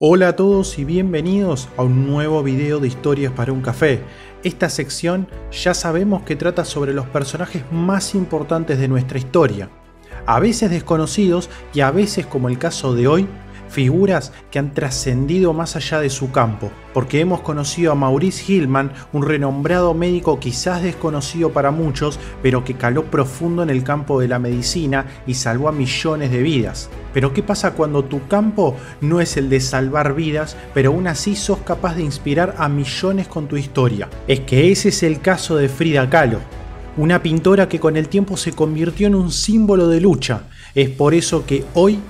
Hola a todos y bienvenidos a un nuevo video de historias para un café. Esta sección ya sabemos que trata sobre los personajes más importantes de nuestra historia, a veces desconocidos y a veces como el caso de hoy, figuras que han trascendido más allá de su campo, porque hemos conocido a Maurice Hillman, un renombrado médico quizás desconocido para muchos, pero que caló profundo en el campo de la medicina y salvó a millones de vidas. Pero ¿qué pasa cuando tu campo no es el de salvar vidas, pero aún así sos capaz de inspirar a millones con tu historia? Es que ese es el caso de Frida Kahlo, una pintora que con el tiempo se convirtió en un símbolo de lucha. Es por eso que hoy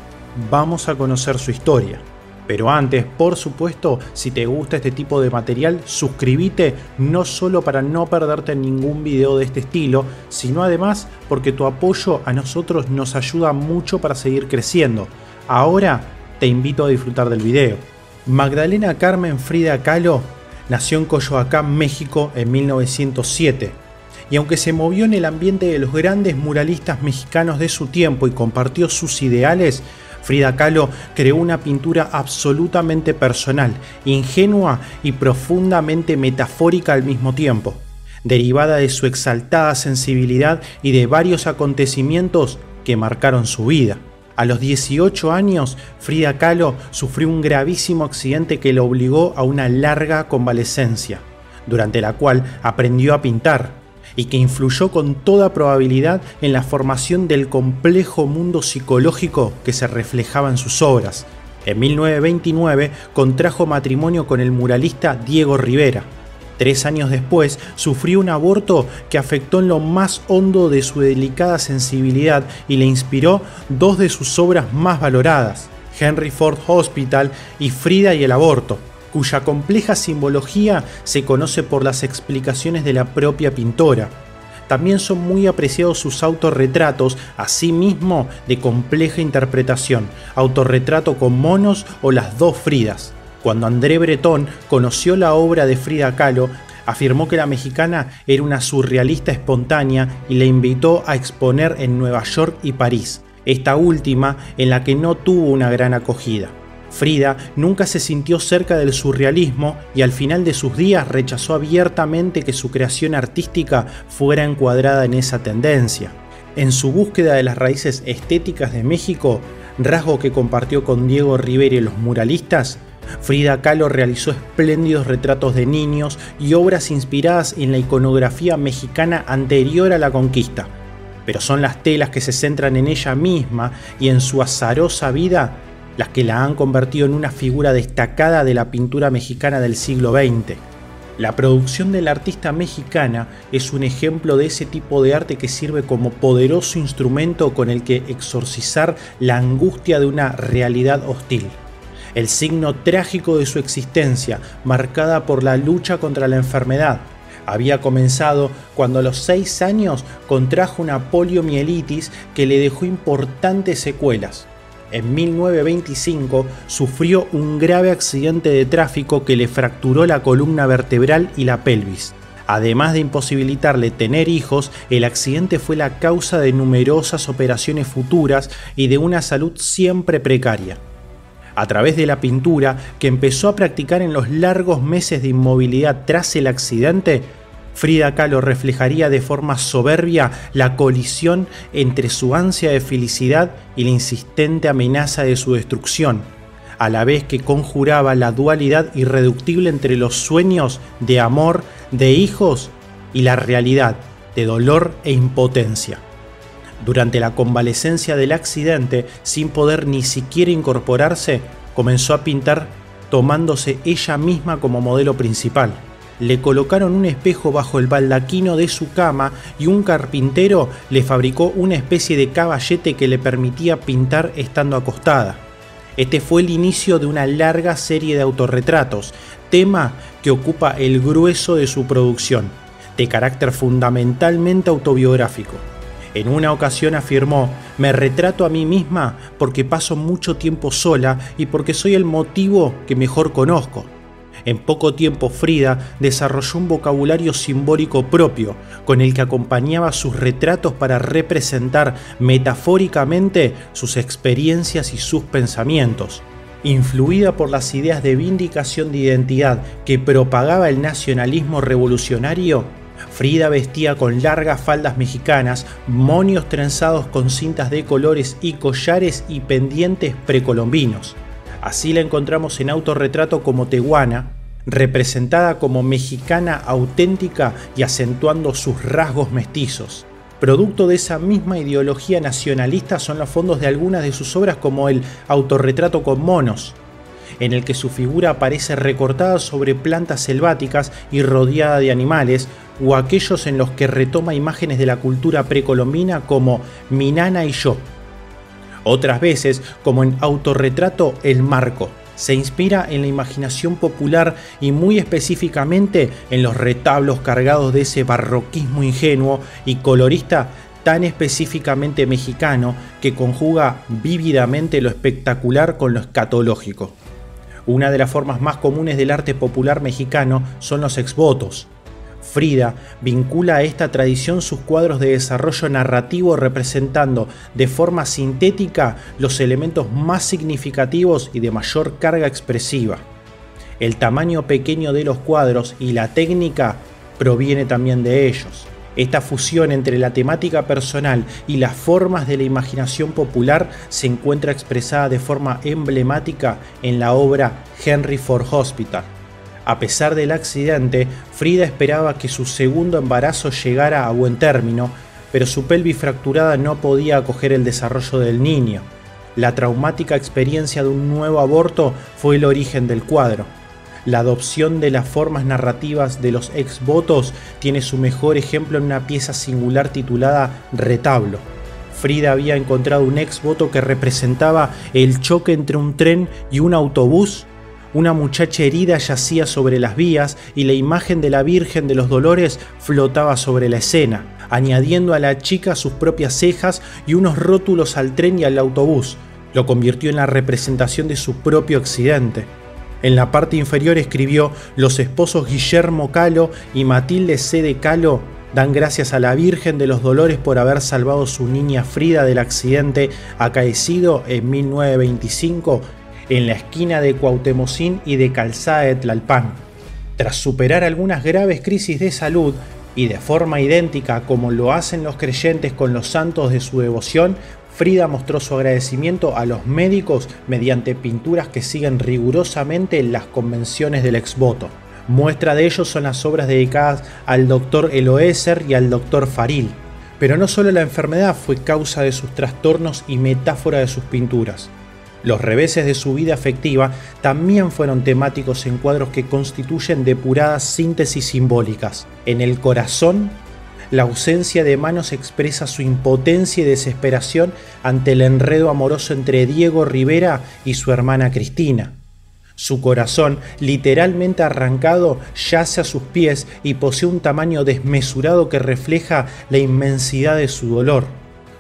vamos a conocer su historia. Pero antes, por supuesto, si te gusta este tipo de material, suscríbete no solo para no perderte ningún video de este estilo, sino además porque tu apoyo a nosotros nos ayuda mucho para seguir creciendo. Ahora te invito a disfrutar del video. Magdalena Carmen Frida Kahlo nació en Coyoacán, México en 1907. Y aunque se movió en el ambiente de los grandes muralistas mexicanos de su tiempo y compartió sus ideales, Frida Kahlo creó una pintura absolutamente personal, ingenua y profundamente metafórica al mismo tiempo, derivada de su exaltada sensibilidad y de varios acontecimientos que marcaron su vida. A los 18 años, Frida Kahlo sufrió un gravísimo accidente que le obligó a una larga convalecencia, durante la cual aprendió a pintar, y que influyó con toda probabilidad en la formación del complejo mundo psicológico que se reflejaba en sus obras. En 1929 contrajo matrimonio con el muralista Diego Rivera. Tres años después sufrió un aborto que afectó en lo más hondo de su delicada sensibilidad y le inspiró dos de sus obras más valoradas, Henry Ford Hospital y Frida y el aborto, cuya compleja simbología se conoce por las explicaciones de la propia pintora. También son muy apreciados sus autorretratos, asimismo de compleja interpretación, autorretrato con monos o las dos Fridas. Cuando André Breton conoció la obra de Frida Kahlo, afirmó que la mexicana era una surrealista espontánea y la invitó a exponer en Nueva York y París, esta última en la que no tuvo una gran acogida. Frida nunca se sintió cerca del surrealismo y al final de sus días rechazó abiertamente que su creación artística fuera encuadrada en esa tendencia. En su búsqueda de las raíces estéticas de México, rasgo que compartió con Diego Rivera y los muralistas, Frida Kahlo realizó espléndidos retratos de niños y obras inspiradas en la iconografía mexicana anterior a la conquista. Pero son las telas que se centran en ella misma y en su azarosa vida las que la han convertido en una figura destacada de la pintura mexicana del siglo XX. La producción de la artista mexicana es un ejemplo de ese tipo de arte que sirve como poderoso instrumento con el que exorcizar la angustia de una realidad hostil. El signo trágico de su existencia, marcada por la lucha contra la enfermedad, había comenzado cuando a los seis años contrajo una poliomielitis que le dejó importantes secuelas en 1925 sufrió un grave accidente de tráfico que le fracturó la columna vertebral y la pelvis. Además de imposibilitarle tener hijos, el accidente fue la causa de numerosas operaciones futuras y de una salud siempre precaria. A través de la pintura, que empezó a practicar en los largos meses de inmovilidad tras el accidente, Frida Kahlo reflejaría de forma soberbia la colisión entre su ansia de felicidad y la insistente amenaza de su destrucción, a la vez que conjuraba la dualidad irreductible entre los sueños de amor, de hijos y la realidad de dolor e impotencia. Durante la convalecencia del accidente, sin poder ni siquiera incorporarse, comenzó a pintar tomándose ella misma como modelo principal le colocaron un espejo bajo el baldaquino de su cama y un carpintero le fabricó una especie de caballete que le permitía pintar estando acostada. Este fue el inicio de una larga serie de autorretratos, tema que ocupa el grueso de su producción, de carácter fundamentalmente autobiográfico. En una ocasión afirmó, me retrato a mí misma porque paso mucho tiempo sola y porque soy el motivo que mejor conozco. En poco tiempo Frida desarrolló un vocabulario simbólico propio, con el que acompañaba sus retratos para representar metafóricamente sus experiencias y sus pensamientos. Influida por las ideas de vindicación de identidad que propagaba el nacionalismo revolucionario, Frida vestía con largas faldas mexicanas, monios trenzados con cintas de colores y collares y pendientes precolombinos. Así la encontramos en autorretrato como Tehuana, representada como mexicana auténtica y acentuando sus rasgos mestizos. Producto de esa misma ideología nacionalista son los fondos de algunas de sus obras como el Autorretrato con monos, en el que su figura aparece recortada sobre plantas selváticas y rodeada de animales, o aquellos en los que retoma imágenes de la cultura precolombina como Mi nana y yo. Otras veces, como en Autorretrato El Marco, se inspira en la imaginación popular y muy específicamente en los retablos cargados de ese barroquismo ingenuo y colorista tan específicamente mexicano que conjuga vívidamente lo espectacular con lo escatológico. Una de las formas más comunes del arte popular mexicano son los exvotos, Frida vincula a esta tradición sus cuadros de desarrollo narrativo representando de forma sintética los elementos más significativos y de mayor carga expresiva. El tamaño pequeño de los cuadros y la técnica proviene también de ellos. Esta fusión entre la temática personal y las formas de la imaginación popular se encuentra expresada de forma emblemática en la obra Henry Ford Hospital. A pesar del accidente, Frida esperaba que su segundo embarazo llegara a buen término, pero su pelvis fracturada no podía acoger el desarrollo del niño. La traumática experiencia de un nuevo aborto fue el origen del cuadro. La adopción de las formas narrativas de los ex-votos tiene su mejor ejemplo en una pieza singular titulada Retablo. Frida había encontrado un ex-voto que representaba el choque entre un tren y un autobús una muchacha herida yacía sobre las vías y la imagen de la Virgen de los Dolores flotaba sobre la escena, añadiendo a la chica sus propias cejas y unos rótulos al tren y al autobús. Lo convirtió en la representación de su propio accidente. En la parte inferior escribió, los esposos Guillermo Calo y Matilde C. de Calo dan gracias a la Virgen de los Dolores por haber salvado su niña Frida del accidente acaecido en 1925 en la esquina de Cuauhtemocín y de Calzada de Tlalpan. Tras superar algunas graves crisis de salud, y de forma idéntica como lo hacen los creyentes con los santos de su devoción, Frida mostró su agradecimiento a los médicos mediante pinturas que siguen rigurosamente las convenciones del exvoto. Muestra de ello son las obras dedicadas al doctor Eloeser y al doctor Faril. Pero no solo la enfermedad fue causa de sus trastornos y metáfora de sus pinturas. Los reveses de su vida afectiva también fueron temáticos en cuadros que constituyen depuradas síntesis simbólicas. En el corazón, la ausencia de manos expresa su impotencia y desesperación ante el enredo amoroso entre Diego Rivera y su hermana Cristina. Su corazón, literalmente arrancado, yace a sus pies y posee un tamaño desmesurado que refleja la inmensidad de su dolor.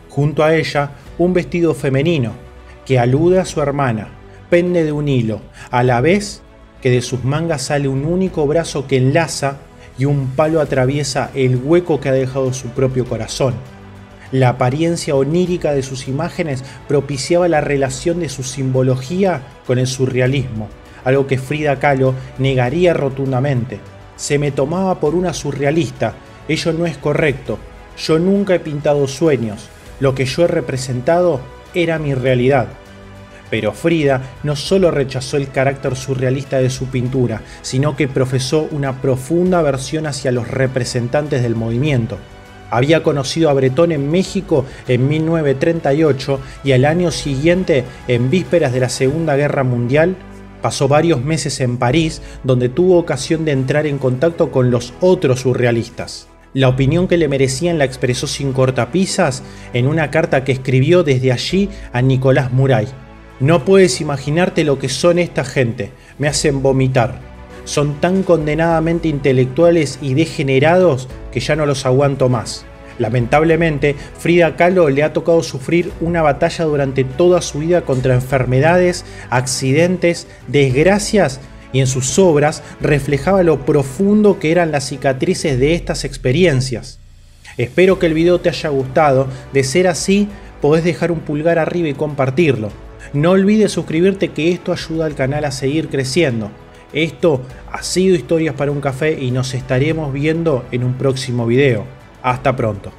Junto a ella, un vestido femenino, que alude a su hermana, pende de un hilo, a la vez que de sus mangas sale un único brazo que enlaza y un palo atraviesa el hueco que ha dejado su propio corazón. La apariencia onírica de sus imágenes propiciaba la relación de su simbología con el surrealismo, algo que Frida Kahlo negaría rotundamente. Se me tomaba por una surrealista, ello no es correcto, yo nunca he pintado sueños, lo que yo he representado era mi realidad. Pero Frida no solo rechazó el carácter surrealista de su pintura, sino que profesó una profunda aversión hacia los representantes del movimiento. Había conocido a Bretón en México en 1938 y al año siguiente, en vísperas de la Segunda Guerra Mundial, pasó varios meses en París, donde tuvo ocasión de entrar en contacto con los otros surrealistas. La opinión que le merecían la expresó sin cortapisas en una carta que escribió desde allí a Nicolás Muray. No puedes imaginarte lo que son esta gente, me hacen vomitar. Son tan condenadamente intelectuales y degenerados que ya no los aguanto más. Lamentablemente, Frida Kahlo le ha tocado sufrir una batalla durante toda su vida contra enfermedades, accidentes, desgracias y en sus obras reflejaba lo profundo que eran las cicatrices de estas experiencias. Espero que el video te haya gustado, de ser así podés dejar un pulgar arriba y compartirlo. No olvides suscribirte que esto ayuda al canal a seguir creciendo. Esto ha sido Historias para un Café y nos estaremos viendo en un próximo video. Hasta pronto.